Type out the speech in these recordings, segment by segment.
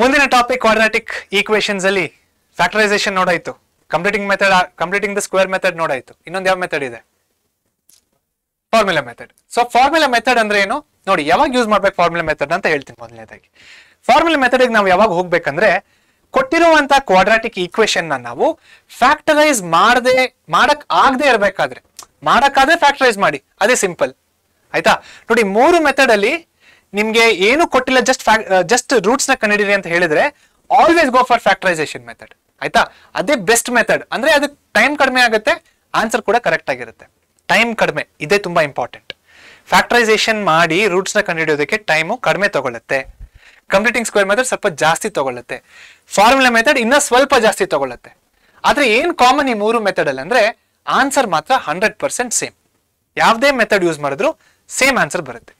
ಮುಂದಿನ topic quadratic equations ಅಲ್ಲಿ factorisation ನೋಡಾಯ್ತು. Completing method completing the square method ನೋಡಾಯ್ತು. ಇನ್ನೊಂದು ಯಾವ ಮೆಥಡ್ ಇದೆ? Formula method so formula method ಅಂದ್ರೆ ಏನು? ನೋಡಿ, ಯಾವಾಗ ಯೂಸ್ ಮಾಡ್ಬೇಕು ಫಾರ್ಮುಲಾ ಮೆಥಡ್ ಅಂತ ಹೇಳ್ತೀನಿ ಮೊದಲನೇದಾಗಿ. ಫಾರ್ಮುಲಾ ಮೆಥಡ್ ನಾವು ಯಾವಾಗ ಹೋಗ್ಬೇಕಂದ್ರೆ ಕೊಟ್ಟಿರುವಂತಹ ಕ್ವಾಡ್ರಾಟಿಕ್ ಈಕ್ವೇಶನ್ನ ನಾವು ಫ್ಯಾಕ್ಟರೈಸ್ ಮಾಡದೆ, ಮಾಡಕ್ ಆಗದೆ ಇರಬೇಕಾದ್ರೆ. ಮಾಡಕ್ಕಾದ್ರೆ ಫ್ಯಾಕ್ಟರೈಸ್ ಮಾಡಿ. ಅದೇ ಸಿಂಪಲ್ ಆಯ್ತಾ? ನೋಡಿ, ಮೂರು ಮೆಥಡ್ ಅಲ್ಲಿ ನಿಮ್ಗೆ ಏನು ಕೊಟ್ಟಿಲ್ಲ ಜಸ್ಟ್ ಜಸ್ಟ್ ರೂಟ್ಸ್ನ ಕಂಡಿರಿ ಅಂತ ಹೇಳಿದ್ರೆ always go for factorisation method ಆಯ್ತಾ? ಅದೇ ಬೆಸ್ಟ್ ಮೆಥಡ್ ಅಂದ್ರೆ ಅದಕ್ಕೆ ಟೈಮ್ ಕಡಿಮೆ ಆಗುತ್ತೆ ಆನ್ಸರ್ ಕೂಡ ಕರೆಕ್ಟ್ ಆಗಿರುತ್ತೆ. ಟೈಮ್ ಕಡಿಮೆ, ಇದೇ ತುಂಬಾ ಇಂಪಾರ್ಟೆಂಟ್ ಫ್ಯಾಕ್ಟರೈಸೇಷನ್ ಮಾಡಿ ರೂಟ್ಸ್ನ ಕಂಡುಹಿಡಿಯೋದಕ್ಕೆ ಟೈಮು ಕಡಿಮೆ ತಗೊಳ್ಳುತ್ತೆ ಕಂಪ್ಲೀಟಿಂಗ್ ಸ್ಕ್ವೇರ್ ಮೆಥಡ್ ಸ್ವಲ್ಪ ಜಾಸ್ತಿ ತಗೊಳ್ಳುತ್ತೆ ಫಾರ್ಮುಲಾ ಮೆಥಡ್ ಇನ್ನ ಸ್ವಲ್ಪ ಜಾಸ್ತಿ ತಗೊಳ್ಳುತ್ತೆ ಆದ್ರೆ ಏನ್ ಕಾಮನ್ ಈ ಮೂರು ಮೆಥಡ್ ಅಲ್ಲಿ ಅಂದ್ರೆ ಆನ್ಸರ್ ಮಾತ್ರ ಹಂಡ್ರೆಡ್ ಪರ್ಸೆಂಟ್ ಸೇಮ್ ಯಾವುದೇ ಮೆಥಡ್ ಯೂಸ್ ಮಾಡಿದ್ರು ಸೇಮ್ ಆನ್ಸರ್ ಬರುತ್ತೆ.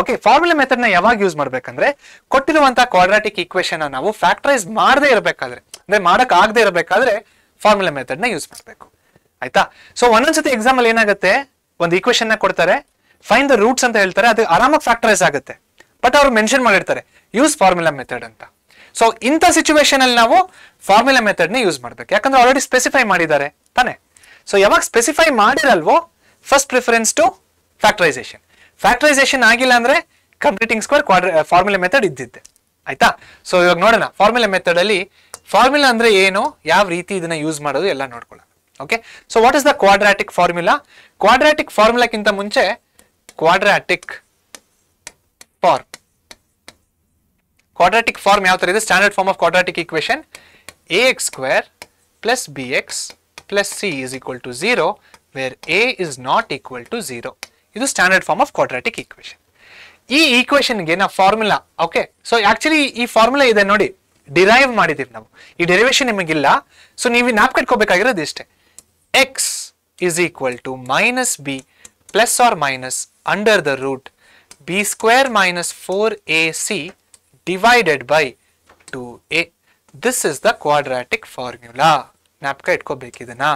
ಓಕೆ ಫಾರ್ಮುಲಾ ಮೆಥಡ್ನ ಯಾವಾಗ ಯೂಸ್ ಮಾಡ್ಬೇಕಂದ್ರೆ ಕೊಟ್ಟಿರುವಂತಹ ಕ್ವಾಡ್ರಾಟಿಕ್ ಈಕ್ವೇಶನ್ ನಾವು ಫ್ಯಾಕ್ಟರೈಸ್ ಮಾಡದೇ ಇರಬೇಕಾದ್ರೆ, ಅಂದ್ರೆ ಮಾಡಕ್ ಆಗದೆ ಇರಬೇಕಾದ್ರೆ ಫಾರ್ಮುಲಾ ಮೆಥಡ್ನ ಯೂಸ್ ಮಾಡಬೇಕು. ಆಯ್ತಾ? ಸೊ ಒಂದೊಂದ್ಸತಿ ಎಕ್ಸಾಮ್ ಅಲ್ಲಿ ಏನಾಗುತ್ತೆ? ಒಂದು ಈಕ್ವೇಶನ್ನ ಕೊಡ್ತಾರೆ ಫೈನ್ ದ ರೂಟ್ಸ್ ಅಂತ ಹೇಳ್ತಾರೆ, ಅದು ಆರಾಮಾಗಿ ಫ್ಯಾಕ್ಟರೈಸ್ ಆಗುತ್ತೆ. ಬಟ್ ಅವ್ರು ಮೆನ್ಷನ್ ಮಾಡಿರ್ತಾರೆ ಯೂಸ್ ಫಾರ್ಮುಲಾ ಮೆಥಡ್ ಅಂತ. ಸೊ ಇಂಥ ಸಿಚುವೇಶನ್ ಅಲ್ಲಿ ನಾವು ಫಾರ್ಮುಲಾ ಮೆಥಡ್ನ ಯೂಸ್ ಮಾಡ್ಬೇಕು. ಯಾಕಂದ್ರೆ ಆಲ್ರೆಡಿ ಸ್ಪೆಸಿಫೈ ಮಾಡಿದ್ದಾರೆ, ತಾನೆ? ಸೊ ಯಾವಾಗ specify ಮಾಡಿರಲ್ವೋ first preference to factorisation factorisation ಆಗಿಲ್ಲ ಅಂದ್ರೆ completing square quadra formula method ಇದ್ದಿದ್ದೆ. ಆಯ್ತಾ? ಸೊ ಇವಾಗ ನೋಡೋಣ. ಫಾರ್ಮುಲಾ ಮೆಥಡ್ ಅಲ್ಲಿ ಫಾರ್ಮುಲಾ ಅಂದ್ರೆ ಏನು, ಯಾವ ರೀತಿ ಇದನ್ನ ಯೂಸ್ ಮಾಡೋದು ಎಲ್ಲ ನೋಡ್ಕೊಳ್ಳೋಣ. Okay so what is the quadratic formula quadratic ಫಾರ್ಮುಲಾಕ್ಕಿಂತ ಮುಂಚೆ ಕ್ವಾಡ್ರಾಟಿಕ್ ಫಾರ್ಮ್ ಕ್ವಾಡ್ರಾಟಿಕ್ ಫಾರ್ಮ್ ಯಾವ ತರ ಇದೆ? Standard form of quadratic equation A x square plus B x plus C is equal to zero where A is not equal to zero ಇದು standard form of quadratic equation ಈ ಈಕ್ವೇಶನ್ಗೆ ನಾವು formula okay so actually ಈ formula ಇದೆ ನೋಡಿ derive ಮಾಡಿದೀವಿ ನಾವು. ಈ ಡೆರಿವೇಶನ್ ನಿಮಗಿಲ್ಲ ಸೊ ನೀವು ನಾಪ್ ಕಟ್ಕೋಬೇಕಾಗಿರೋದು ಇಷ್ಟೇ. X is equal to minus b plus or minus under the root b square minus four a c divided by two a this is the quadratic formula ನಾಪ್ಕ ಇಟ್ಕೋಬೇಕಿದನಾ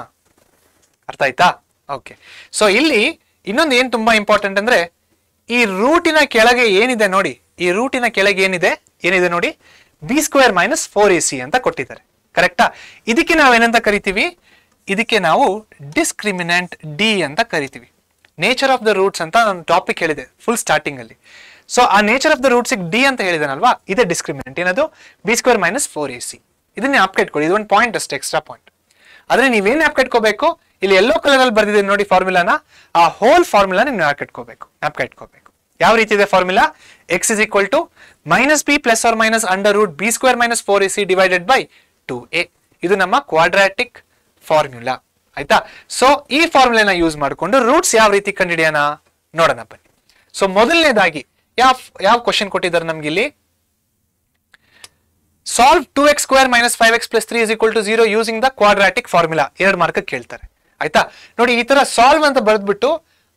ಅರ್ಥ ಆಯ್ತಾ? ಓಕೆ ಸೊ ಇಲ್ಲಿ ಇನ್ನೊಂದು ಏನು ತುಂಬ ಇಂಪಾರ್ಟೆಂಟ್ ಅಂದರೆ, ಈ ರೂಟಿನ ಕೆಳಗೆ ಏನಿದೆ ನೋಡಿ, ಈ ರೂಟಿನ ಕೆಳಗೆ ಏನಿದೆ ಏನಿದೆ ನೋಡಿ B square minus four A C ಅಂತ ಕೊಟ್ಟಿದ್ದಾರೆ. ಕರೆಕ್ಟಾ ಇದಕ್ಕೆ ನಾವು ಏನಂತ ಕರಿತೀವಿ? ಇದಕ್ಕೆ ನಾವು ಡಿಸ್ಕ್ರಿಮಿನೆಂಟ್ ಡಿ ಅಂತ ಕರಿತೀವಿ. ನೇಚರ್ ಆಫ್ ದ ರೂಟ್ಸ್ ಅಂತ ನಾನು ಟಾಪಿಕ್ ಹೇಳಿದೆ ಫುಲ್ ಸ್ಟಾರ್ಟಿಂಗ್ ಅಲ್ಲಿ. ಸೊ ಆ ನೇಚರ್ ಆಫ್ ದ ರೂಟ್ಸಿಗೆ ಡಿ ಅಂತ ಹೇಳಿದನಲ್ವಾ? ಇದೇ ಡಿಸ್ಕ್ರಿಮಿನೆಂಟ್ ಏನದು? B square minus four A C ಇದನ್ನೇ ಜ್ಞಾಪಕ ಕೊಡಿ ಇದು ಒಂದು ಪಾಯಿಂಟ್ ಅಷ್ಟೇ ಎಕ್ಸ್ಟ್ರಾ ಪಾಯಿಂಟ್ ಆದರೆ ನೀವೇನು ಜ್ಞಾಪಕ ಇಟ್ಕೋಬೇಕು? ಇಲ್ಲಿ ಎಲ್ಲೋ ಕಲರ್ ಅಲ್ಲಿ ಬರ್ದಿದೆ ನೋಡಿ ಫಾರ್ಮುಲಾನ ಆ ಹೋಲ್ ಫಾರ್ಮುಲಾನ ನೀವು ಜ್ಞಾಪಕ ಇಟ್ಕೋಬೇಕು? ನಾಪ್ಕ ಇಟ್ಕೋಬೇಕು? ಯಾವ ರೀತಿ ಇದೆ formula X is equal to minus B plus or minus under root B square minus four A C divided by two A ಇದು ನಮ್ಮ ಕ್ವಾಡ್ರಾಟಿಕ್ ಫಾರ್ಮುಲಾ ಆಯ್ತಾ? ಸೊ ಈ ಫಾರ್ಮುಲಾನ ಯೂಸ್ ಮಾಡಿಕೊಂಡು ರೂಟ್ಸ್ ಯಾವ ರೀತಿ ಕಂಡುಹಿಡಿಯೋಣ? ನೋಡೋಣ ಬನ್ನಿ. ಸೊ ಮೊದಲನೇದಾಗಿ ಯಾವ ಯಾವ ಕ್ವಶನ್ ಕೊಟ್ಟಿದ್ದಾರೆ ನಮ್ಗೆ ಇಲ್ಲಿ? Solve two X square minus five X plus three is equal to zero using the quadratic formula ಎರಡು ಮಾರ್ಕ್ ಕೇಳ್ತಾರೆ. ಆಯ್ತಾ? ನೋಡಿ, ಈ ತರ ಸಾಲ್ವ್ ಅಂತ ಬರೆದ್ಬಿಟ್ಟು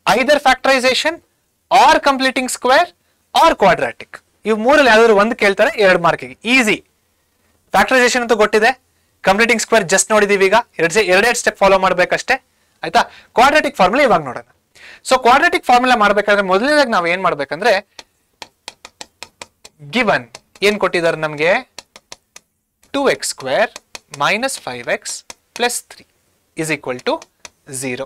either factorisation or completing square or quadratic ಇವು ಮೂರಲ್ಲಿ ಯಾವ್ದಾದ್ರು ಒಂದು ಕೇಳ್ತಾರೆ, ಎರಡು ಮಾರ್ಕಿಗೆ ಈಸಿ ಫ್ಯಾಕ್ಟರೈಸೇಷನ್ ಅಂತೂ ಗೊತ್ತಿದೆ ಕಂಪ್ಲೀಟಿಂಗ್ ಸ್ಕ್ವೇರ್ ಜಸ್ಟ್ ನೋಡಿದೀವಿ ಈಗ. ಎರಡು ಎರಡೆರಡು ಸ್ಟೆಪ್ ಫಾಲೋ ಮಾಡ್ಬೇಕಷ್ಟೇ. ಆಯ್ತಾ? ಕ್ವಾಡ್ರಾಟಿಕ್ ಫಾರ್ಮುಲಾ ಇವಾಗ ನೋಡೋಣ. ಸೊ ಕ್ವಾಡ್ರಾಟಿಕ್ ಫಾರ್ಮುಲಾ ಮಾಡ್ಬೇಕಾದ್ರೆ ಮೊದಲನೇದಾಗಿ ನಾವು ಏನ್ ಮಾಡ್ಬೇಕಂದ್ರೆ ಗಿವನ್ ಏನ್ ಕೊಟ್ಟಿದ್ದಾರೆ ನಮಗೆ? Two X square minus five X plus three is equal to zero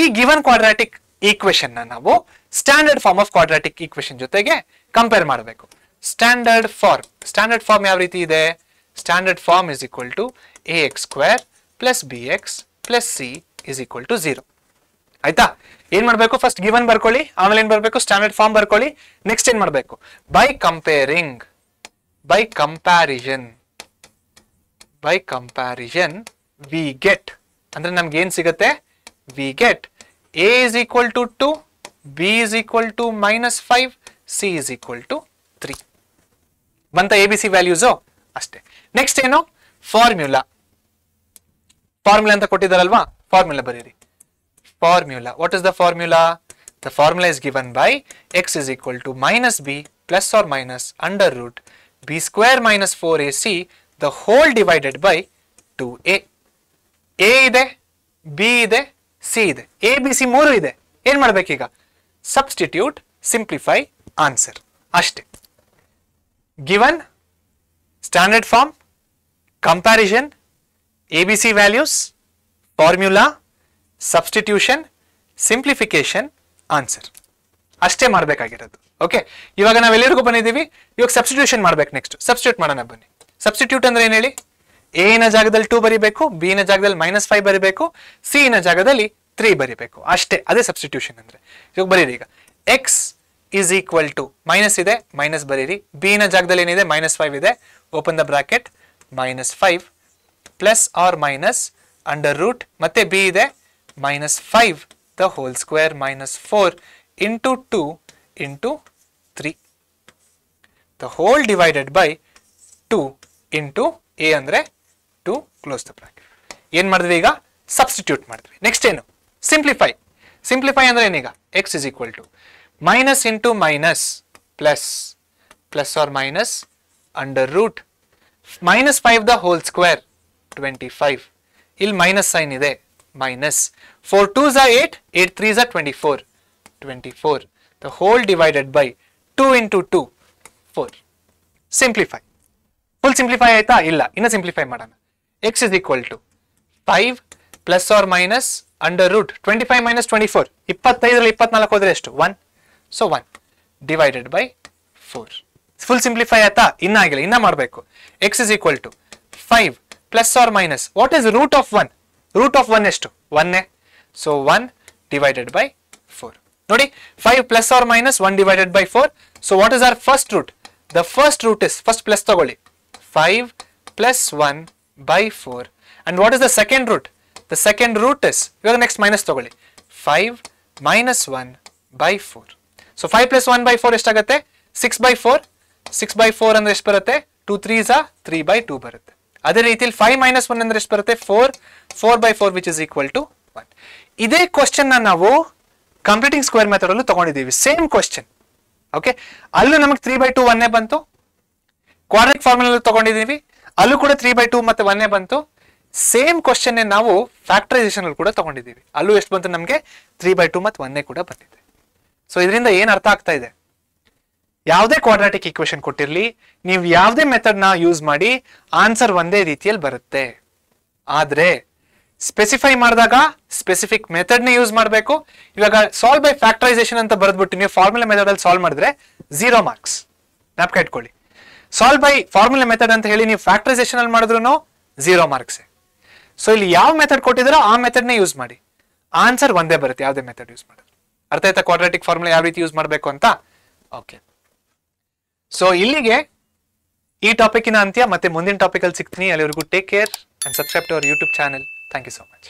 ಈ ಗಿವನ್ ಕ್ವಾಡ್ರಾಟಿಕ್ ಈಕ್ವೇಶನ್ ನಾವು standard form of quadratic equation ಜೊತೆಗೆ ಕಂಪೇರ್ ಮಾಡಬೇಕು. ಸ್ಟ್ಯಾಂಡರ್ಡ್ ಫಾರ್ಮ್ ಸ್ಟ್ಯಾಂಡರ್ಡ್ ಫಾರ್ಮ್ ಯಾವ ರೀತಿ ಇದೆ? Standard form is equal to A X square plus B X plus C is equal to zero ಆಯ್ತಾ? ಏನ್ ಮಾಡಬೇಕು? ಫಸ್ಟ್ ಗಿವನ್ ಬರ್ಕೊಳ್ಳಿ, ಆಮೇಲೆ ಏನ್ ಬರಬೇಕು? ಸ್ಟ್ಯಾಂಡರ್ಡ್ ಫಾರ್ಮ್ ಬರ್ಕೊಳ್ಳಿ. ನೆಕ್ಸ್ಟ್ ಏನ್ ಮಾಡಬೇಕು? By comparing by comparison by comparison we get ಅಂದ್ರೆ ನಮ್ಗೆ ಏನ್ ಸಿಗುತ್ತೆ we get a is equal to two b is equal to minus five c is equal to three ಬಂತ ಎ ಬಿ ಸಿ ವ್ಯಾಲ್ಯೂಸು ಅಷ್ಟೇ next ಏನು formula formula ಅಂತ ಕೊಟ್ಟಿದ್ದಾರಲ್ವಾ formula ಬರೀರಿ formula. What is the formula? The formula is given by x is equal to minus b plus or minus under root b square minus 4ac the whole divided by 2a. A ಇದೆ, b ಇದೆ, c ಇದೆ. A, b, c ಮೂರು ಇದೆ. ಏನ್ ಮಾಡ್ಬೇಕೀಗ? Substitute simplify answer ಅಷ್ಟೇ. Given standard form comparison A B C values formula substitution simplification answer ಅಷ್ಟೇ ಮಾಡಬೇಕಾಗಿರೋದು. ಓಕೆ ಇವಾಗ ನಾವು ಎಲ್ಲರಿಗೂ ಬಂದಿದ್ದೀವಿ. ಇವಾಗ ಸಬ್ಸ್ಟಿಟ್ಯೂಷನ್ ಮಾಡ್ಬೇಕು ನೆಕ್ಸ್ಟ್ ಸಬ್ಸ್ಟಿಟ್ಯೂಟ್ ಮಾಡೋಣ ಬನ್ನಿ. ಸಬ್ಸ್ಟಿಟ್ಯೂಟ್ ಅಂದ್ರೆ ಏನು ಹೇಳಿ? ಎ ನ ಜಾಗದಲ್ಲಿ ಟೂ ಬರಿಬೇಕು ಬಿ ನ ಜಾಗದಲ್ಲಿ ಮೈನಸ್ ಫೈವ್ ಬರಿಬೇಕು ಸಿ ನ ಜಾಗದಲ್ಲಿ ತ್ರೀ ಬರಿಬೇಕು. ಅಷ್ಟೇ, ಅದೇ ಸಬ್ಸ್ಟಿಟ್ಯೂಷನ್ ಅಂದ್ರೆ. ಇವಾಗ ಬರೀರಿ ಈಗ. X is equal to minus ಇದೆ ಮೈನಸ್ ಬರೀರಿ. ಬಿ ನ ಜಾಗದಲ್ಲಿ ಏನಿದೆ ಮೈನಸ್ ಫೈವ್ ಇದೆ. Open the bracket minus five plus or minus under root ಮತ್ತೆ ಬಿ ಇದೆ minus five the whole square minus four into two into three the whole divided by two into a ಅಂದರೆ to close the bracket ಏನು ಮಾಡಿದ್ವಿ ಈಗ? Substitute ಮಾಡಿದ್ವಿ. Next ಏನು? Simplify simplify ಅಂದ್ರೆ ಏನೀಗ x is equal to minus into minus plus plus or minus under root minus five the whole square twenty five ಇಲ್ಲಿ minus sign ಇದೆ. Minus four two ಝ eight eight three ಝ twenty four twenty four the whole divided by two into two four simplify full simplify ಆಯ್ತಾ? ಇಲ್ಲ. ಇನ್ನು simplify ಮಾಡೋಣ. X is equal to five plus or minus under root twenty five minus twenty four ಇಪ್ಪತ್ತೈದರಲ್ಲಿ ಇಪ್ಪತ್ನಾಲ್ಕು ಹೋದ್ರೆ ಎಷ್ಟು? One so one divided by four full simplify ಆಯ್ತಾ? ಇನ್ನ ಆಗಿಲ್ಲ. ಇನ್ನ ಮಾಡಬೇಕು. X is equal to five plus or minus what is root of one root of one ಎಷ್ಟು? ಒನ್ನೇ so one divided by four ನೋಡಿ five plus or minus one divided by four so what is our first root the first root is first plus ತಗೊಳ್ಳಿ. Five plus one by four and what is the second root the second root is ಇವಾಗ next minus ತಗೊಳ್ಳಿ. Five minus one by four so five plus one by four ಎಷ್ಟಾಗುತ್ತೆ? Six by four six by four ಅಂದ್ರೆ ಎಷ್ಟು ಬರುತ್ತೆ? Two three ಝಾ three by two ಬರುತ್ತೆ. ಅದೇ ರೀತಿಯಲ್ಲಿ ಫೈವ್ ಮೈನಸ್ ಒನ್ ಅಂದ್ರೆ ಎಷ್ಟು ಬರುತ್ತೆ? Four four by four which is equal to one ಇದೇ ಕ್ವಶನ್ ನಾವು ಕಂಪ್ಲೀಟಿಂಗ್ ಸ್ಕ್ವೇರ್ ಮೆಥಡ್ ಅಲ್ಲೂ ತಗೊಂಡಿದ್ದೀವಿ. ಸೇಮ್ ಕ್ವಶನ್ ಓಕೆ ಅಲ್ಲೂ ನಮಗೆ ತ್ರೀ ಬೈ ಟು ಒನ್ನೇ ಬಂತು. ಕ್ವಾಡ್ರಿಕ್ ಫಾರ್ಮುಲಲ್ಲಿ ತಗೊಂಡಿದ್ದೀವಿ. ಅಲ್ಲೂ ಕೂಡ ತ್ರೀ ಬೈ ಟೂ ಮತ್ತೆ ಒನ್ನೇ ಬಂತು. ಸೇಮ್ ಕ್ವಶನ್ ನಾವು ಫ್ಯಾಕ್ಟರೈಸೇಷನ್ ಅಲ್ಲಿ ಕೂಡ ತಗೊಂಡಿದ್ದೀವಿ. ಅಲ್ಲೂ ಎಷ್ಟು ಬಂತು ನಮಗೆ? ತ್ರೀ ಬೈ ಟೂ ಮತ್ತೆ ಒನ್ನೇ ಕೂಡ ಬಂದಿದೆ. ಸೊ ಇದರಿಂದ ಏನ್ ಅರ್ಥ ಆಗ್ತಾ ಇದೆ? ಯಾವುದೇ ಕ್ವಾಡ್ರಾಟಿಕ್ ಇಕ್ವೇಶನ್ ಕೊಟ್ಟಿರಲಿ, ನೀವು ಯಾವುದೇ ಮೆಥಡ್ನ ಯೂಸ್ ಮಾಡಿ ಆನ್ಸರ್ ಒಂದೇ ರೀತಿಯಲ್ಲಿ ಬರುತ್ತೆ. ಆದ್ರೆ ಸ್ಪೆಸಿಫೈ ಮಾಡಿದಾಗ ಸ್ಪೆಸಿಫಿಕ್ ಮೆಥಡ್ನ ಯೂಸ್ ಮಾಡಬೇಕು. ಇವಾಗ ಸಾಲ್ವ್ ಬೈ ಫ್ಯಾಕ್ಟರೈಸೇಷನ್ ಅಂತ ಬರೆದ್ಬಿಟ್ಟು ನೀವು ಫಾರ್ಮುಲಾ ಮೆಥಡ್ ಅಲ್ಲಿ ಸಾಲ್ವ್ ಮಾಡಿದ್ರೆ ಝೀರೋ ಮಾರ್ಕ್ಸ್ ಜ್ಞಾಪಕ ಇಟ್ಕೊಳ್ಳಿ ಸಾಲ್ವ್ ಬೈ ಫಾರ್ಮುಲಾ ಮೆಥಡ್ ಅಂತ ಹೇಳಿ ನೀವು ಫ್ಯಾಕ್ಟರೈಸೇಷನ್ ಅಲ್ಲಿ ಮಾಡಿದ್ರು ಝೀರೋ ಮಾರ್ಕ್ಸ್ ಸೊ ಇಲ್ಲಿ ಯಾವ ಮೆಥಡ್ ಕೊಟ್ಟಿದ್ರೋ ಆ ಮೆಥಡ್ ನೇ ಯೂಸ್ ಮಾಡಿ. ಆನ್ಸರ್ ಒಂದೇ ಬರುತ್ತೆ, ಯಾವುದೇ ಮೆಥಡ್ ಯೂಸ್ ಮಾಡಿದ್ರು ಅರ್ಥ ಆಯ್ತಾ? ಕ್ವಾಡ್ರಾಟಿಕ್ ಫಾರ್ಮುಲಾ ಯಾವ ರೀತಿ ಯೂಸ್ ಮಾಡಬೇಕು ಅಂತ? ಓಕೆ ಸೊ ಇಲ್ಲಿಗೆ ಈ ಟಾಪಿಕ್ನ ಅಂತ್ಯ, ಮತ್ತೆ ಮುಂದಿನ ಟಾಪಿಕಲ್ಲಿ ಸಿಗ್ತೀನಿ. ಅಲ್ಲಿವರೆಗೂ take care and subscribe to our YouTube channel thank you so much